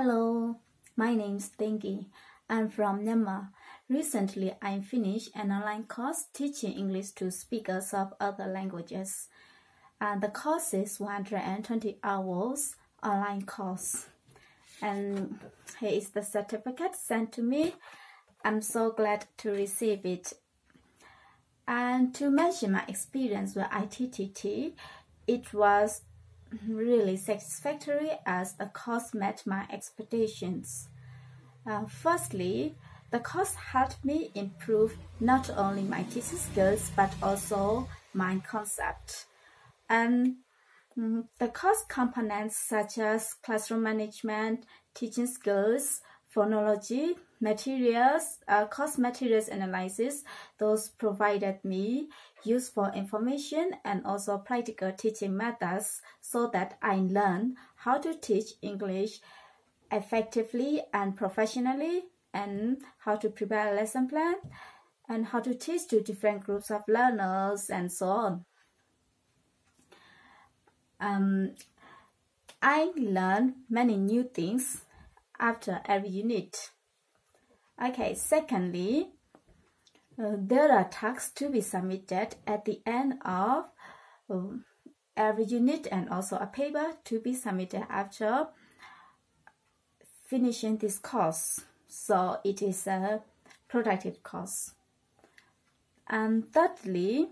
Hello, my name is Theingi. I'm from Myanmar. Recently, I finished an online course teaching English to speakers of other languages. And the course is 120 hours online course. And here is the certificate sent to me. I'm so glad to receive it. And to mention my experience with ITTT, it was really satisfactory as the course met my expectations. Uh, firstly, the course helped me improve not only my teaching skills but also my concept. And mm, the course components such as classroom management, teaching skills, phonology, materials, uh, course materials analysis, those provided me useful information and also practical teaching methods so that I learn how to teach English effectively and professionally and how to prepare a lesson plan and how to teach to different groups of learners and so on. Um, I learned many new things after every unit. Okay, secondly, uh, there are tasks to be submitted at the end of um, every unit and also a paper to be submitted after finishing this course. So it is a productive course. And thirdly,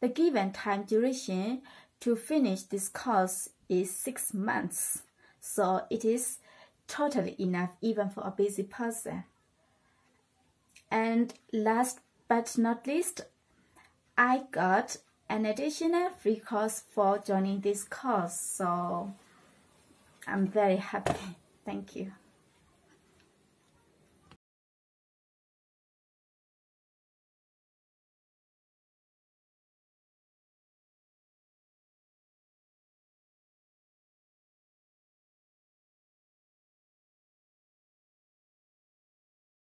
the given time duration to finish this course is six months. So it is totally enough even for a busy person. And last but not least, I got an additional free course for joining this course. So I'm very happy. Thank you.